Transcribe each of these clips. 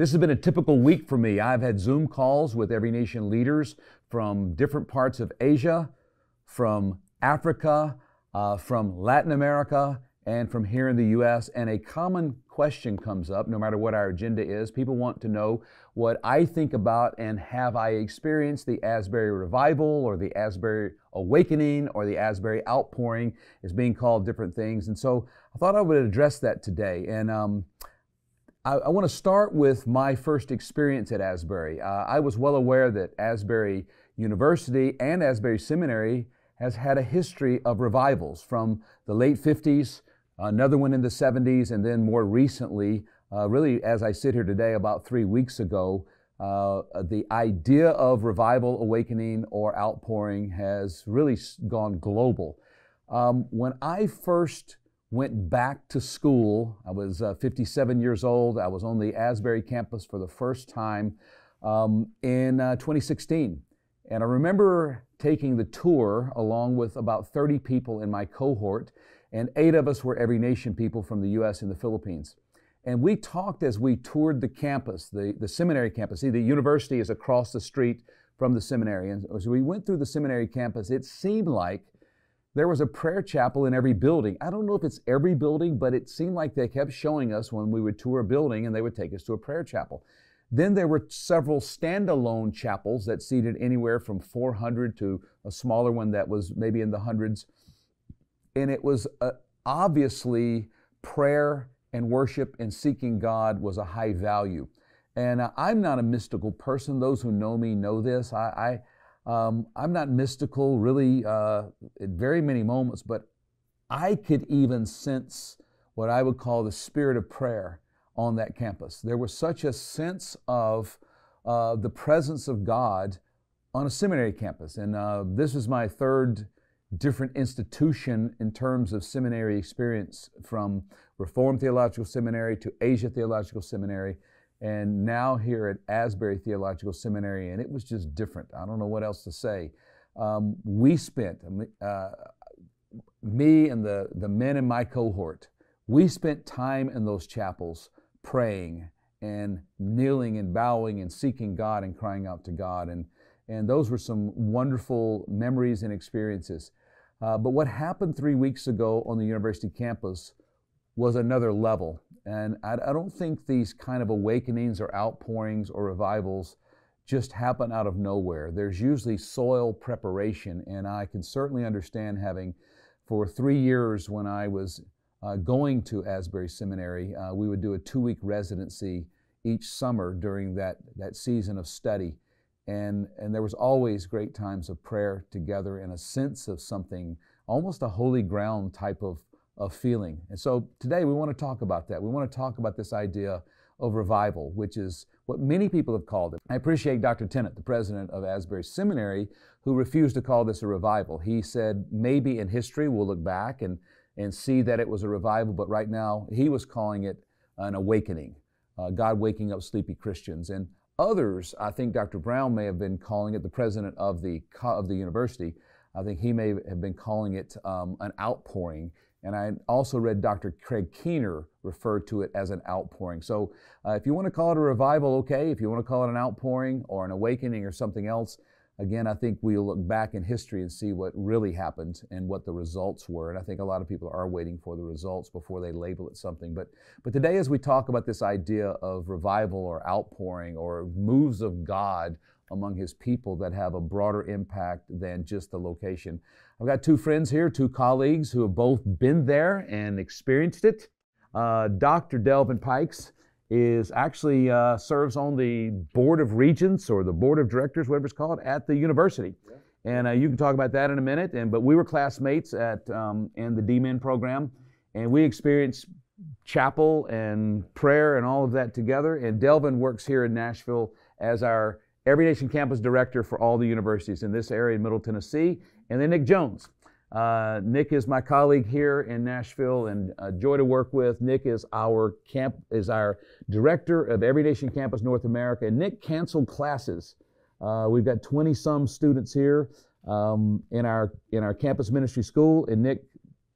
This has been a typical week for me. I've had Zoom calls with Every Nation leaders from different parts of Asia, from Africa, uh, from Latin America, and from here in the U.S. And a common question comes up, no matter what our agenda is. People want to know what I think about and have I experienced the Asbury Revival or the Asbury Awakening or the Asbury Outpouring is being called different things. And so I thought I would address that today. And um, I, I want to start with my first experience at Asbury. Uh, I was well aware that Asbury University and Asbury Seminary has had a history of revivals from the late 50s, another one in the 70s, and then more recently, uh, really as I sit here today, about three weeks ago, uh, the idea of revival, awakening, or outpouring has really gone global. Um, when I first went back to school. I was uh, 57 years old. I was on the Asbury campus for the first time um, in uh, 2016. And I remember taking the tour along with about 30 people in my cohort, and eight of us were Every Nation people from the US and the Philippines. And we talked as we toured the campus, the, the seminary campus. See, the university is across the street from the seminary. And as we went through the seminary campus, it seemed like there was a prayer chapel in every building. I don't know if it's every building, but it seemed like they kept showing us when we would tour a building and they would take us to a prayer chapel. Then there were several standalone chapels that seated anywhere from 400 to a smaller one that was maybe in the hundreds. And it was uh, obviously prayer and worship and seeking God was a high value. And uh, I'm not a mystical person. Those who know me know this. I, um, I'm not mystical really uh, at very many moments, but I could even sense what I would call the spirit of prayer on that campus. There was such a sense of uh, the presence of God on a seminary campus. And uh, this was my third different institution in terms of seminary experience from Reformed Theological Seminary to Asia Theological Seminary and now here at Asbury Theological Seminary, and it was just different. I don't know what else to say. Um, we spent, uh, me and the, the men in my cohort, we spent time in those chapels praying and kneeling and bowing and seeking God and crying out to God. And, and those were some wonderful memories and experiences. Uh, but what happened three weeks ago on the university campus was another level. And I, I, don't think these kind of awakenings or outpourings or revivals just happen out of nowhere. There's usually soil preparation, and I can certainly understand having, for three years when I was uh, going to Asbury Seminary, uh, we would do a two week residency each summer during that, that season of study. And, and there was always great times of prayer together and a sense of something, almost a holy ground type of of feeling. And so today we want to talk about that. We want to talk about this idea of revival, which is what many people have called it. I appreciate Dr. Tennent, the president of Asbury Seminary, who refused to call this a revival. He said maybe in history we'll look back and, and see that it was a revival, but right now he was calling it an awakening, uh, God waking up sleepy Christians. And others, I think Dr. Brown may have been calling it, the president of the, of the university, I think he may have been calling it um, an outpouring and I also read Dr. Craig Keener refer to it as an outpouring. So uh, if you want to call it a revival, okay. If you want to call it an outpouring or an awakening or something else, again, I think we'll look back in history and see what really happened and what the results were. And I think a lot of people are waiting for the results before they label it something. But, but today, as we talk about this idea of revival or outpouring or moves of God among his people that have a broader impact than just the location. I've got two friends here, two colleagues who have both been there and experienced it. Uh, Dr. Delvin Pikes is actually uh, serves on the board of regents or the board of directors, whatever it's called, at the university. Yeah. And uh, you can talk about that in a minute. And but we were classmates at um, in the DMin program, and we experienced chapel and prayer and all of that together. And Delvin works here in Nashville as our Every Nation Campus Director for all the universities in this area in Middle Tennessee, and then Nick Jones. Uh, Nick is my colleague here in Nashville and a joy to work with. Nick is our camp is our director of Every Nation Campus North America. And Nick canceled classes. Uh, we've got 20 some students here um, in our in our campus ministry school, and Nick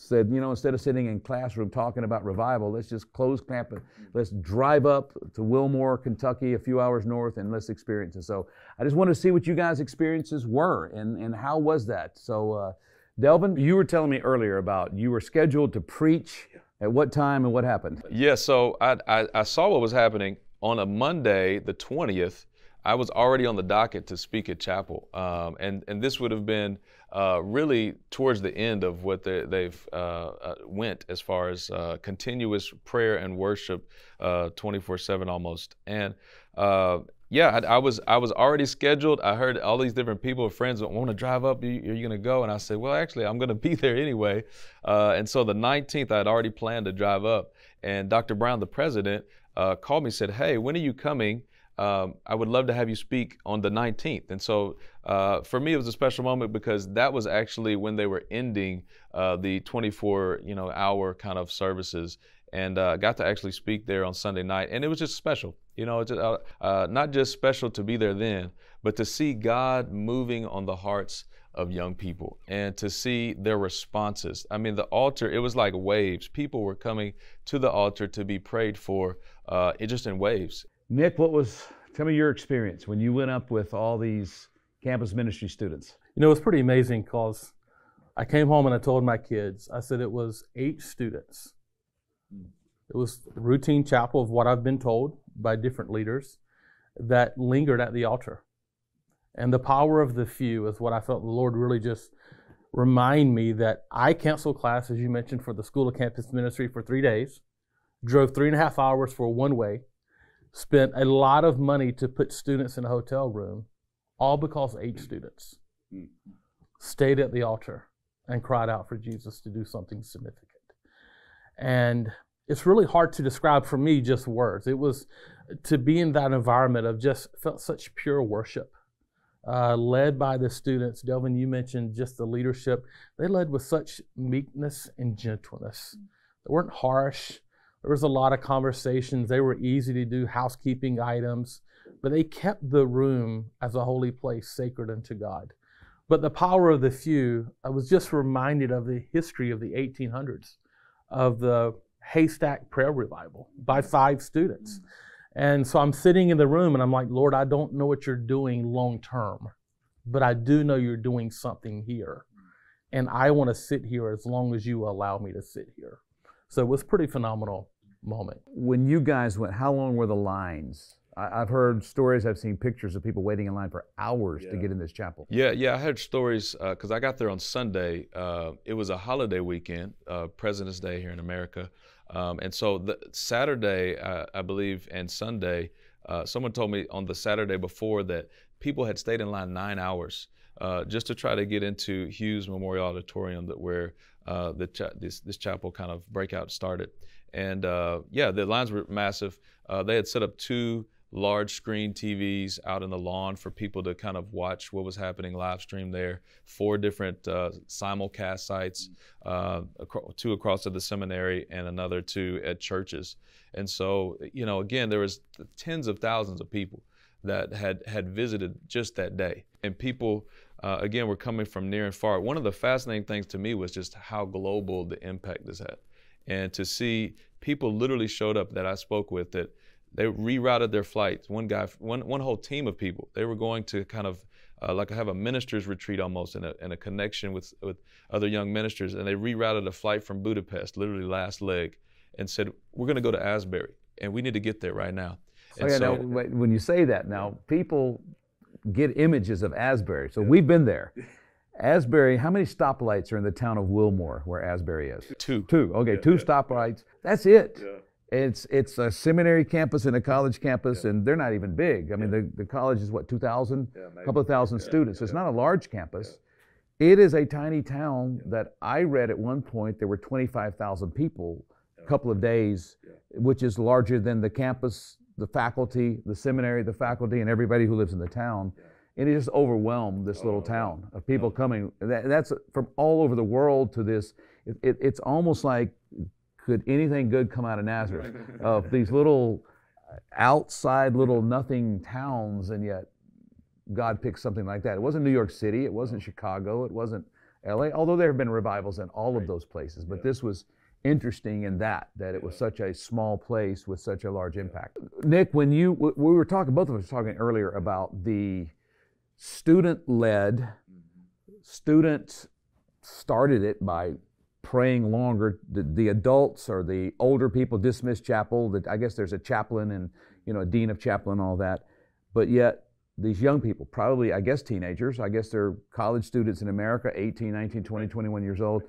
said, you know, instead of sitting in classroom talking about revival, let's just close campus. Let's drive up to Wilmore, Kentucky, a few hours north, and let's experience it. So I just want to see what you guys' experiences were and, and how was that. So, uh, Delvin, you were telling me earlier about you were scheduled to preach at what time and what happened? Yeah, so I, I, I saw what was happening on a Monday, the 20th. I was already on the docket to speak at chapel, um, and and this would have been uh, really towards the end of what they, have uh, uh, went as far as uh, continuous prayer and worship, 24/7 uh, almost. And uh, yeah, I, I, was I was already scheduled. I heard all these different people, friends, want to drive up. Are you, you going to go? And I said, well, actually, I'm going to be there anyway. and so the 19th, I had already planned to drive up. And Dr. Brown, the president, called me, said, hey, when are you coming? Um, I would love to have you speak on the 19th. And so uh, for me, it was a special moment because that was actually when they were ending uh, the 24 you know hour kind of services, and uh, got to actually speak there on Sunday night, and it was just special. You know, just, uh, uh, not just special to be there then, but to see God moving on the hearts of young people and to see their responses. I mean, the altar, it was like waves. People were coming to the altar to be prayed for, uh, it just in waves. Nick, what was, tell me your experience when you went up with all these campus ministry students. You know, it was pretty amazing because I came home and I told my kids, I said it was eight students. It was routine chapel of what I've been told by different leaders that lingered at the altar. And the power of the few is what I felt the Lord really just remind me that I canceled class, as you mentioned, for the School of Campus Ministry for three days, drove three and a half hours for one way, spent a lot of money to put students in a hotel room, all because eight mm. students mm. stayed at the altar and cried out for Jesus to do something significant. And it's really hard to describe for me just words. It was to be in that environment of just felt such pure worship, uh, led by the students. Delvin, you mentioned just the leadership. They led with such meekness and gentleness. Mm. They weren't harsh. There was a lot of conversations. They were easy to do housekeeping items, but they kept the room as a holy place sacred unto God. But the power of the few, I was just reminded of the history of the 1800s of the haystack prayer revival by five students. Mm. And so I'm sitting in the room and I'm like, Lord, I don't know what you're doing long term, but I do know you're doing something here. Mm. And I want to sit here as long as you allow me to sit here. So it was pretty phenomenal moment. When you guys went, how long were the lines? I, have heard stories, I've seen pictures of people waiting in line for hours yeah. to get in this chapel. Yeah, yeah, I heard stories because uh, I got there on Sunday. Uh, it was a holiday weekend, uh, President's Day here in America. Um, and so the Saturday, uh, I believe, and Sunday, uh, someone told me on the Saturday before that people had stayed in line nine hours uh, just to try to get into Hughes Memorial Auditorium, that where uh, the cha- this, this chapel kind of breakout started. And uh, yeah, the lines were massive. Uh, they had set up two large screen TVs out in the lawn for people to kind of watch what was happening live stream there. Four different uh, simulcast sites, uh, two across at the seminary and another two at churches. And so, you know, again, there was tens of thousands of people that had had visited just that day, and people. Uh, again, were coming from near and far. One of the fascinating things to me was just how global the impact this had and to see people literally showed up that I spoke with that they rerouted their flights. One guy, one one whole team of people. They were going to kind of uh, like I have a ministers retreat almost and a, and a connection with with other young ministers, and they rerouted a flight from Budapest, literally last leg, and said we're going to go to Asbury, and we need to get there right now. Oh, yeah, so, now, when you say that, now people get images of Asbury. So we've been there. Asbury, how many stoplights are in the town of Wilmore where Asbury is? Two. Two. Okay, yeah, two yeah. stoplights. That's it. Yeah. It's it's a seminary campus and a college campus, and they're not even big. I mean, the, the college is what, 2,000? A couple of thousand students. it's not a large campus. It is a tiny town that I read at one point there were 25,000 people a couple of days, which is larger than the campus, the faculty, the seminary, the faculty, and everybody who lives in the town and it just overwhelmed this little oh, town of people coming. That, that's from all over the world to this. It, it, it's almost like, could anything good come out of Nazareth? of these little outside little nothing towns, and yet God picked something like that. It wasn't New York City. It wasn't Chicago. It wasn't LA, although there have been revivals in all of those places, but this was interesting in that that it was such a small place with such a large impact. Nick, when you we were talking, both of us were talking earlier about the student-led, students started it by praying longer. The, the adults or the older people dismiss chapel. That I guess there's a chaplain and you know a dean of chapel and all that, but yet these young people, probably I guess teenagers, I guess they're college students in America, 18, 19, 20, 21 years old.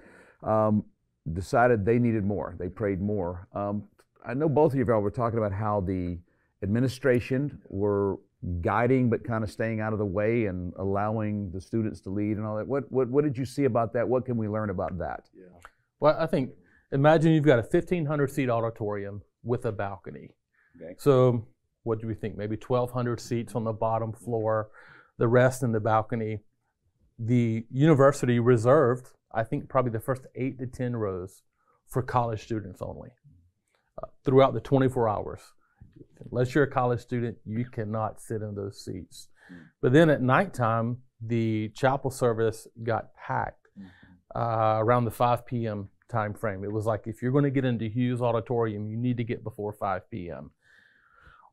Um, decided they needed more. They prayed more. Um, I know both of you all were talking about how the administration were guiding but kind of staying out of the way and allowing the students to lead and all that. What, what, what did you see about that? What can we learn about that? Yeah. Well, I think, imagine you've got a 1,500 seat auditorium with a balcony. Okay. So, what do we think? Maybe 1,200 seats on the bottom floor, the rest in the balcony. The university reserved I think probably the first eight to 10 rows for college students only uh, throughout the 24 hours. Unless you're a college student, you cannot sit in those seats. But then at nighttime, the chapel service got packed uh, around the 5 p.m. time frame. It was like if you're going to get into Hughes Auditorium, you need to get before 5 p.m.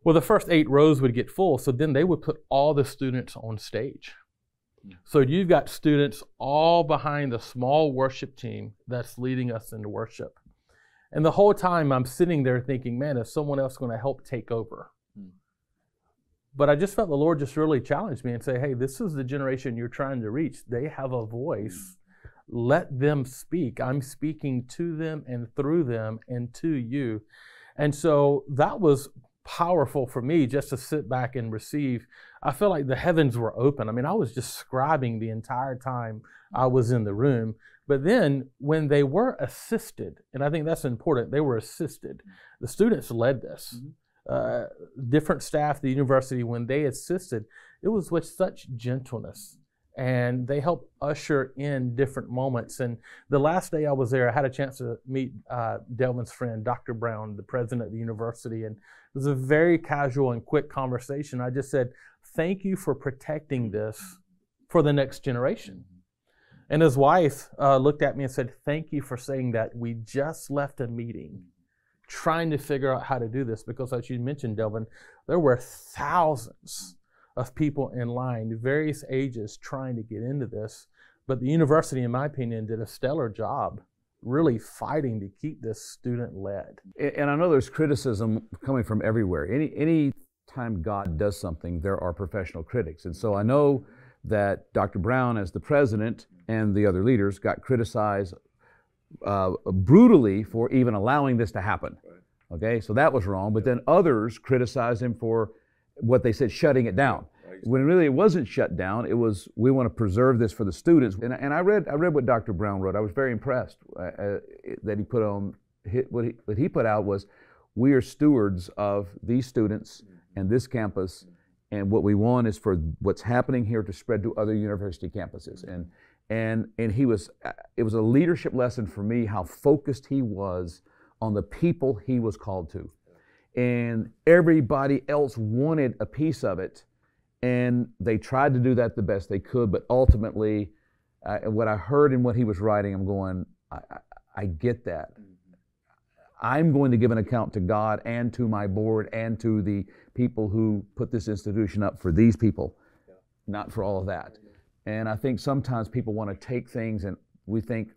Well, the first eight rows would get full, so then they would put all the students on stage. So you've got students all behind the small worship team that's leading us into worship. And the whole time I'm sitting there thinking, man, is someone else going to help take over? Hmm. But I just felt the Lord just really challenged me and say, hey, this is the generation you're trying to reach. They have a voice. Hmm. Let them speak. I'm speaking to them and through them and to you. And so that was powerful for me just to sit back and receive. I felt like the heavens were open. I mean, I was just scribing the entire time I was in the room. But then when they were assisted, and I think that's important, they were assisted. The students led this. Mm-hmm. Uh, different staff, at the university, when they assisted, it was with such gentleness and they help usher in different moments. And the last day I was there, I had a chance to meet uh, Delvin's friend, Dr. Brown, the president of the university, and it was a very casual and quick conversation. I just said, Thank you for protecting this for the next generation. And his wife uh, looked at me and said, Thank you for saying that. We just left a meeting trying to figure out how to do this because, as you mentioned, Delvin, there were thousands of people in line, various ages, trying to get into this. But the university, in my opinion, did a stellar job really fighting to keep this student led. And I know there's criticism coming from everywhere. Any any time God does something, there are professional critics. And so I know that Dr. Brown, as the president, and the other leaders got criticized uh, brutally for even allowing this to happen. Okay, so that was wrong. But then others criticized him for what they said, shutting it down. When really it wasn't shut down, it was we want to preserve this for the students. And, and I read I read what Dr. Brown wrote. I was very impressed uh, uh, that he put on what he, what he put out was we are stewards of these students and this campus, and what we want is for what's happening here to spread to other university campuses. And and and he was it was a leadership lesson for me how focused he was on the people he was called to and everybody else wanted a piece of it. And they tried to do that the best they could, but ultimately, uh, what I heard in what he was writing, I'm going, I, I, I get that. I'm going to give an account to God and to my board and to the people who put this institution up for these people, yeah. not for all of that. And I think sometimes people want to take things and we think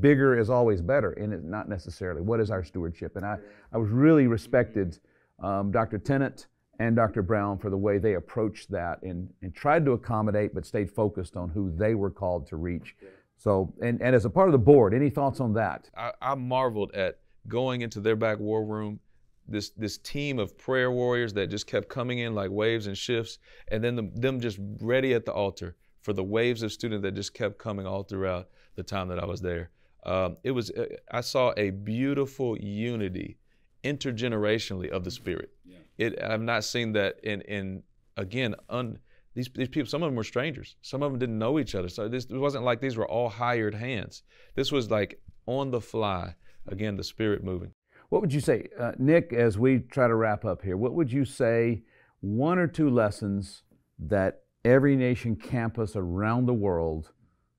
bigger is always better, and it's not necessarily. What is our stewardship? And I, I was really respected um, Dr. Tennent and Dr. Brown for the way they approached that and, and tried to accommodate but stayed focused on who they were called to reach. So, and, and as a part of the board, any thoughts on that? I, I marveled at going into their back war room this this team of prayer warriors that just kept coming in like waves and shifts, and then the, them just ready at the altar for the waves of students that just kept coming all throughout the time that I was there. Um, it was uh, I saw a beautiful unity intergenerationally of the Spirit. Yeah. It I've not seen that in in again un, these these people. Some of them were strangers. Some of them didn't know each other. So this it wasn't like these were all hired hands. This was like on the fly. Again, the Spirit moving. What would you say, uh, Nick? As we try to wrap up here, what would you say? One or two lessons that every nation campus around the world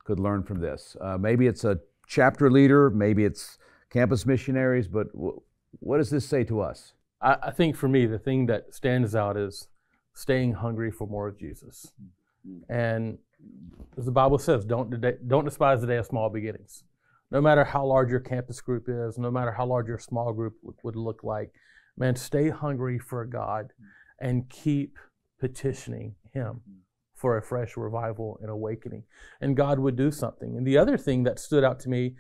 could learn from this? Uh, maybe it's a chapter leader, maybe it's campus missionaries, but w- what does this say to us? I, I think for me, the thing that stands out is staying hungry for more of Jesus. And as the Bible says, don't, don't despise the day of small beginnings. No matter how large your campus group is, no matter how large your small group would look like, man, stay hungry for God and keep petitioning Him for a fresh revival and awakening. And God would do something. And the other thing that stood out to me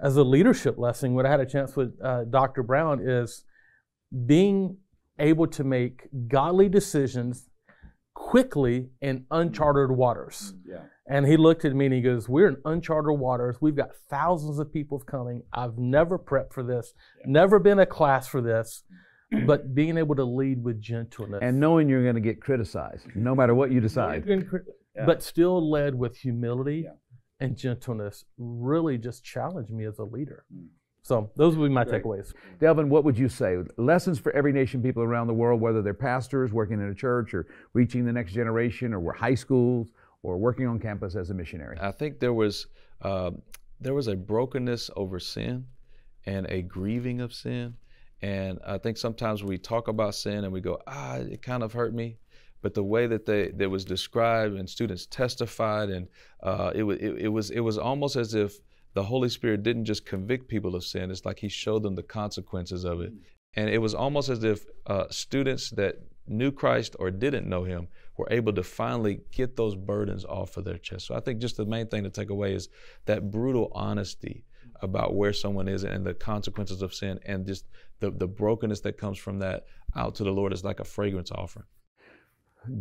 as a leadership lesson, when I had a chance with uh, Dr. Brown, is being able to make godly decisions quickly in uncharted mm. waters. Mm, yeah. And he looked at me and he goes, We're in uncharted waters. We've got thousands of people coming. I've never prepped for this, yeah. never been a class for this, mm. but being able to lead with gentleness. And knowing you're going to get criticized, no matter what you decide. Yeah. But still led with humility and gentleness really just challenged me as a leader. Mm. So those would be my Great. takeaways. Delvin, what would you say? Lessons for every nation people around the world, whether they're pastors working in a church or reaching the next generation or we're high schools or working on campus as a missionary. I think there was uh, there was a brokenness over sin and a grieving of sin. And I think sometimes we talk about sin and we go, ah, it kind of hurt me. But the way that they that was described and students testified, and uh, it, it, it was it was almost as if the Holy Spirit didn't just convict people of sin, it's like He showed them the consequences of it. And it was almost as if uh, students that knew Christ or didn't know Him were able to finally get those burdens off of their chest. So I think just the main thing to take away is that brutal honesty about where someone is and the consequences of sin and just the, the brokenness that comes from that out to the Lord is like a fragrance offering.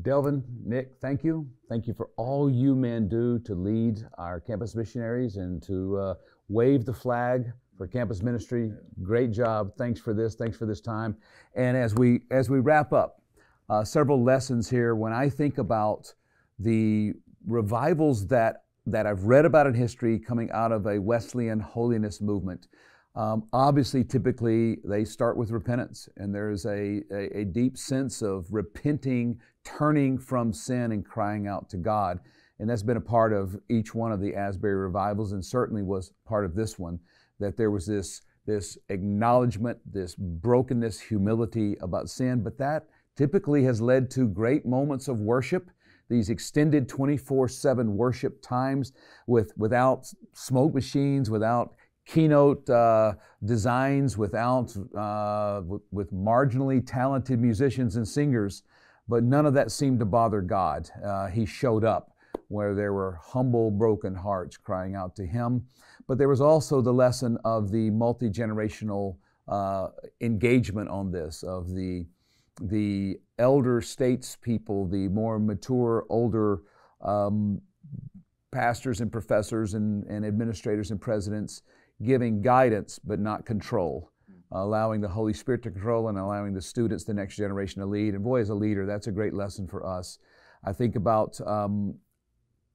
Delvin, Nick, thank you. Thank you for all you men do to lead our campus missionaries and to uh, wave the flag for campus ministry. Great job. Thanks for this. Thanks for this time. And as we as we wrap up, uh, several lessons here. When I think about the revivals that that I've read about in history coming out of a Wesleyan holiness movement, um, obviously, typically they start with repentance, and there's a, a, a, deep sense of repenting, turning from sin, and crying out to God. And that's been a part of each one of the Asbury revivals, and certainly was part of this one, that there was this, this acknowledgement, this brokenness, humility about sin, but that typically has led to great moments of worship these extended 24-7 worship times with, without smoke machines, without keynote uh, designs without uh, with marginally talented musicians and singers, but none of that seemed to bother God. Uh, he showed up where there were humble, broken hearts crying out to Him. But there was also the lesson of the multi generational uh, engagement on this, of the the elder statespeople, the more mature, older um, pastors and professors and, and administrators and presidents giving guidance but not control, allowing the Holy Spirit to control and allowing the students, the next generation, to lead. And boy, as a leader, that's a great lesson for us. I think about um,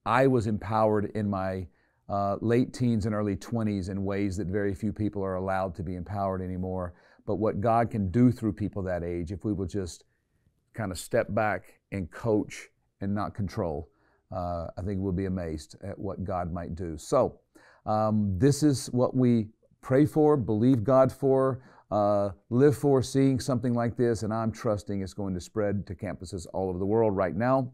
I was empowered in my uh, late teens and early 20s in ways that very few people are allowed to be empowered anymore. But what God can do through people that age, if we will just kind of step back and coach and not control, uh, I think we'll be amazed at what God might do. So, um, this is what we pray for, believe God for, uh, live for, seeing something like this, and I'm trusting it's going to spread to campuses all over the world right now.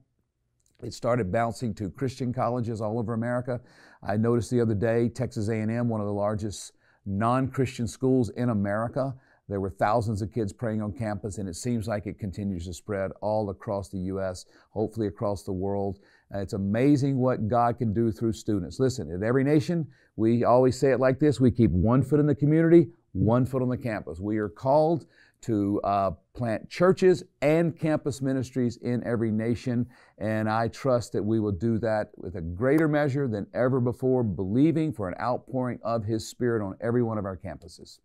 It started bouncing to Christian colleges all over America. I noticed the other day, Texas A&M, one of the largest non-Christian schools in America, there were thousands of kids praying on campus, and it seems like it continues to spread all across the U.S., hopefully across the world. Uh, it's amazing what God can do through students. Listen, at every nation, we always say it like this we keep one foot in the community, one foot on the campus. We are called to uh, plant churches and campus ministries in every nation. And I trust that we will do that with a greater measure than ever before, believing for an outpouring of His Spirit on every one of our campuses.